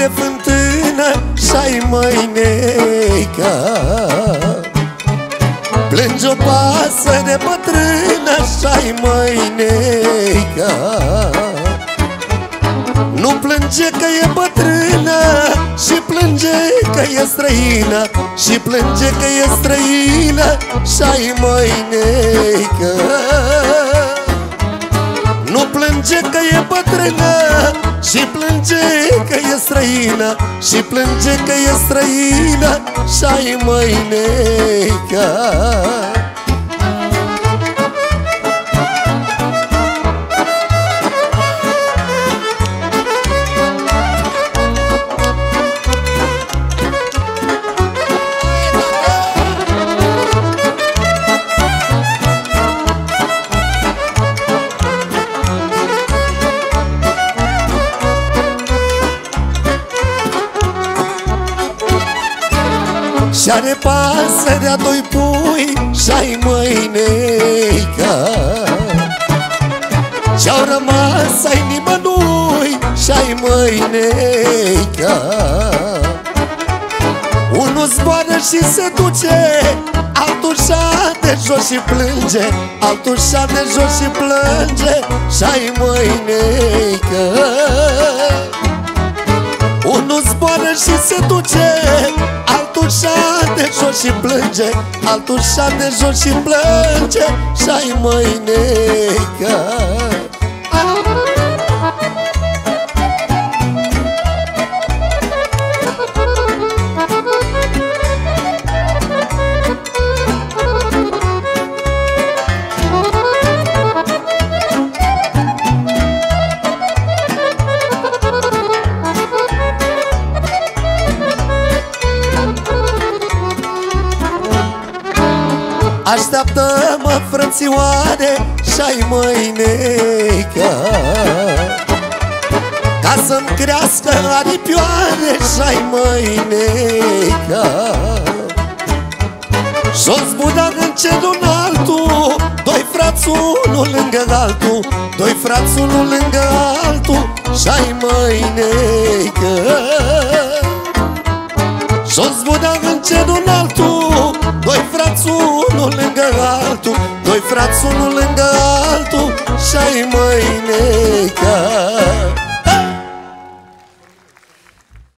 mână de fântână Și-ai mâineca Plânge o pasăre bătrână Și-ai mâineca Nu plânge că e bătrână Și plânge că e străină Și plânge că e străină Și-ai mâineca nu plânge că e bătrână Și plânge că e străină Și plânge că e străină Și-ai mâineca Și are pasărea doi pui Și-ai mâineca Ce-au rămas ai nimănui Și-ai mâineca Unul zboară și se duce Altul șa de jos și plânge Altul șa de jos și plânge Și-ai mâineca unul zboară și se duce Altul șa de jos și plânge Altul șa de jos și plânge. Și-ai mâineca Așteaptă-mă, frățioare, și-ai mâineca Ca să-mi crească aripioare și-ai mâineca Și-o zbuna în cerul altul Doi frați unul lângă altul Doi frați unul lângă altul Și-ai mâineca Și-o zbuna în cerul altul frați unul lângă altul Și-ai mâine